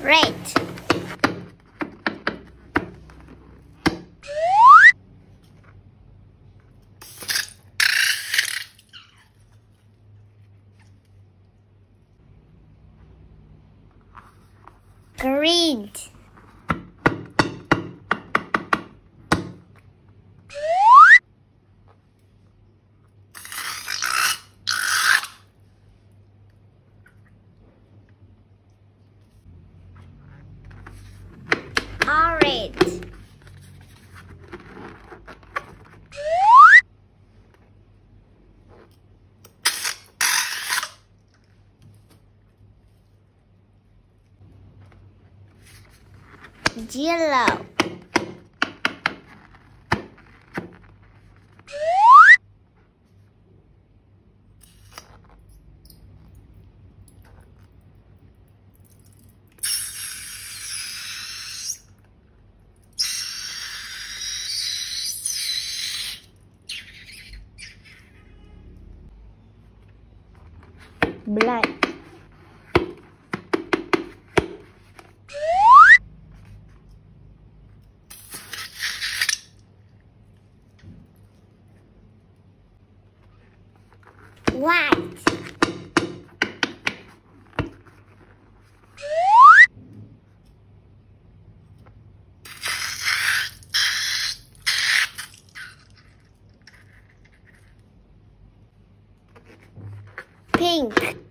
Red. Yellow. pink.